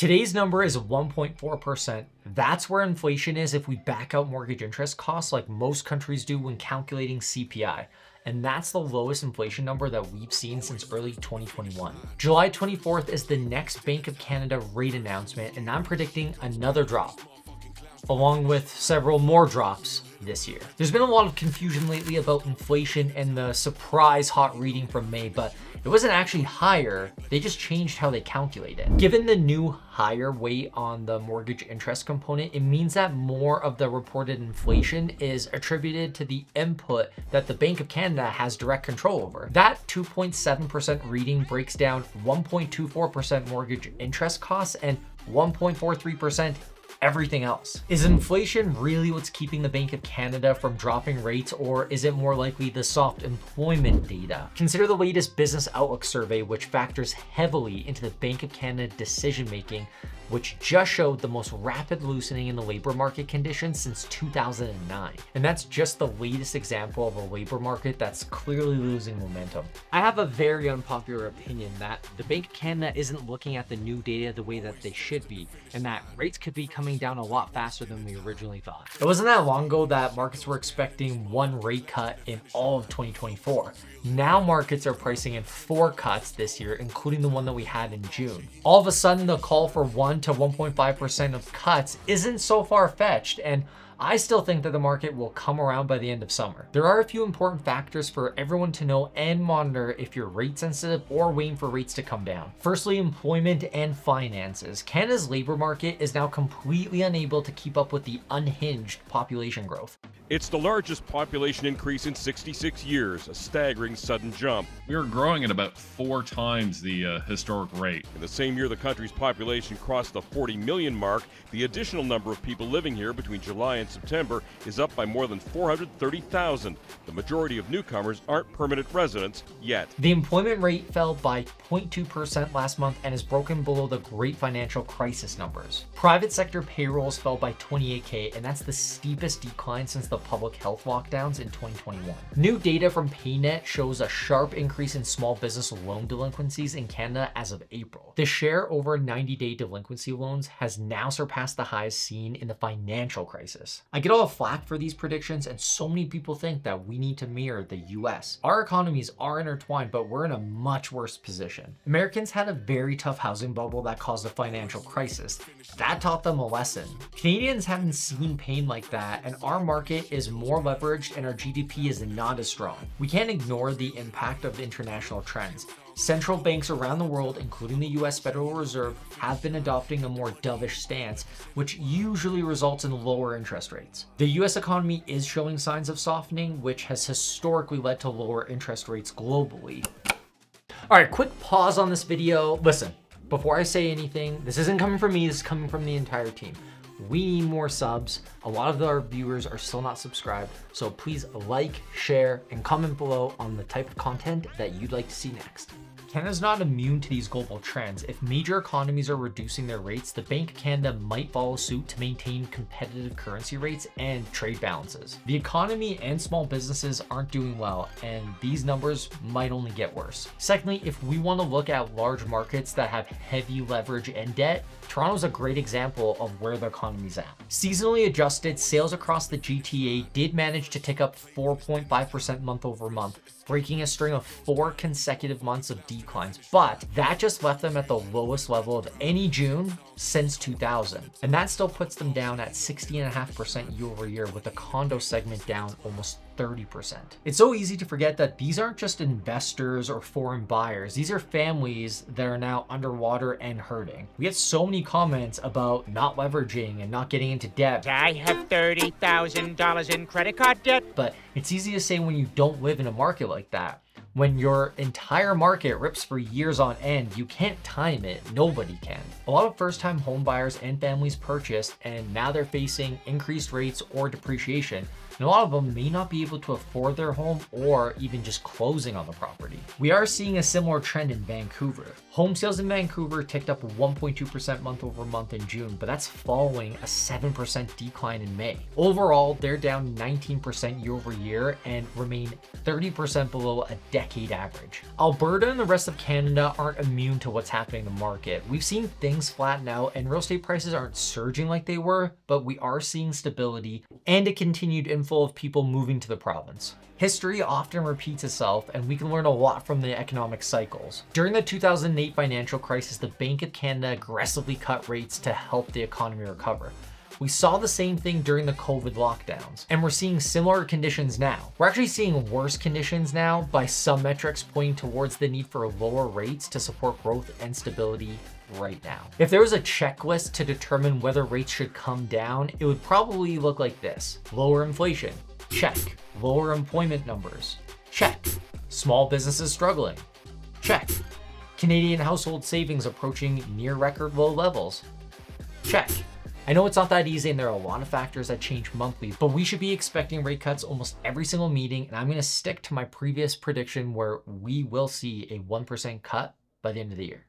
Today's number is 1.4%. That's where inflation is if we back out mortgage interest costs like most countries do when calculating CPI and that's the lowest inflation number that we've seen since early 2021. July 24th is the next Bank of Canada rate announcement, and I'm predicting another drop, along with several more drops this year. There's been a lot of confusion lately about inflation and the surprise hot reading from May, but it wasn't actually higher, they just changed how they calculate it. Given the new higher weight on the mortgage interest component, it means that more of the reported inflation is attributed to the input that the Bank of Canada has direct control over. That 2.7% reading breaks down 1.24% mortgage interest costs and 1.43% everything else. Is inflation really what's keeping the Bank of Canada from dropping rates or is it more likely the soft employment data? Consider the latest Business Outlook survey which factors heavily into the Bank of Canada decision making which just showed the most rapid loosening in the labor market conditions since 2009. And that's just the latest example of a labor market that's clearly losing momentum. I have a very unpopular opinion that the Bank of Canada isn't looking at the new data the way that they should be, and that rates could be coming down a lot faster than we originally thought. It wasn't that long ago that markets were expecting one rate cut in all of 2024. Now markets are pricing in four cuts this year, including the one that we had in June. All of a sudden, the call for 1 to 1.5% of cuts isn't so far-fetched, and I still think that the market will come around by the end of summer. There are a few important factors for everyone to know and monitor if you're rate sensitive or waiting for rates to come down. Firstly, employment and finances. Canada's labor market is now completely unable to keep up with the unhinged population growth. It's the largest population increase in 66 years, a staggering sudden jump. We are growing at about four times the uh, historic rate. In the same year the country's population crossed the 40 million mark, the additional number of people living here between July and September is up by more than 430,000. The majority of newcomers aren't permanent residents yet. The employment rate fell by 0.2% last month and is broken below the great financial crisis numbers. Private sector payrolls fell by 28k, and that's the steepest decline since the public health lockdowns in 2021. New data from PayNet shows a sharp increase in small business loan delinquencies in Canada as of April. The share over 90-day delinquency loans has now surpassed the highs seen in the financial crisis. I get all the flack for these predictions, and so many people think that we need to mirror the US. Our economies are intertwined, but we're in a much worse position. Americans had a very tough housing bubble that caused a financial crisis. That taught them a lesson. Canadians haven't seen pain like that, and our market is more leveraged and our GDP is not as strong. We can't ignore the impact of international trends. Central banks around the world, including the US Federal Reserve, have been adopting a more dovish stance, which usually results in lower interest rates. The US economy is showing signs of softening, which has historically led to lower interest rates globally. All right, quick pause on this video. Listen, before I say anything, this isn't coming from me, this is coming from the entire team. We need more subs. A lot of our viewers are still not subscribed. So please like, share, and comment below on the type of content that you'd like to see next. Canada's not immune to these global trends. If major economies are reducing their rates, the Bank of Canada might follow suit to maintain competitive currency rates and trade balances. The economy and small businesses aren't doing well, and these numbers might only get worse. Secondly, if we want to look at large markets that have heavy leverage and debt, Toronto's a great example of where the economy's at. Seasonally adjusted, sales across the GTA did manage to tick up 4.5% month over month, breaking a string of four consecutive months of declines, but that just left them at the lowest level of any June since 2000. And that still puts them down at 60.5% year over year with the condo segment down almost 30%. It's so easy to forget that these aren't just investors or foreign buyers. These are families that are now underwater and hurting. We get so many comments about not leveraging and not getting into debt. I have $30,000 in credit card debt. But it's easy to say when you don't live in a market like that. When your entire market rips for years on end, you can't time it. Nobody can. A lot of first-time home buyers and families purchased, and now they're facing increased rates or depreciation and a lot of them may not be able to afford their home or even just closing on the property. We are seeing a similar trend in Vancouver. Home sales in Vancouver ticked up 1.2% month over month in June, but that's following a 7% decline in May. Overall, they're down 19% year over year and remain 30% below a decade average. Alberta and the rest of Canada aren't immune to what's happening in the market. We've seen things flatten out and real estate prices aren't surging like they were, but we are seeing stability and a continued inflow of people moving to the province. History often repeats itself, and we can learn a lot from the economic cycles. During the 2008 financial crisis, the Bank of Canada aggressively cut rates to help the economy recover. We saw the same thing during the COVID lockdowns, and we're seeing similar conditions now. We're actually seeing worse conditions now by some metrics pointing towards the need for lower rates to support growth and stability right now. If there was a checklist to determine whether rates should come down, it would probably look like this. Lower inflation, check. Lower employment numbers, check. Small businesses struggling, check. Canadian household savings approaching near record low levels, check. I know it's not that easy and there are a lot of factors that change monthly, but we should be expecting rate cuts almost every single meeting. And I'm to stick to my previous prediction where we will see a 1% cut by the end of the year.